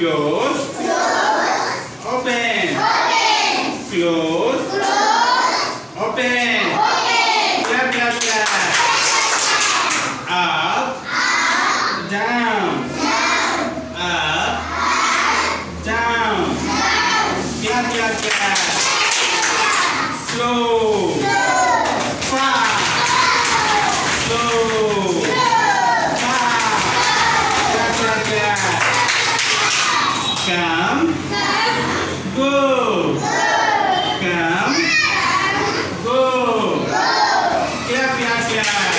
Close. Close. Open. Open. Close. Close. Open. Open. Clap, clap, clap. Up. Up. Down. Up. Down. Clap, clap, clap. Slow. Slow. Fast. Slow. Come. Go. Come. Go. Clap, clap, clap.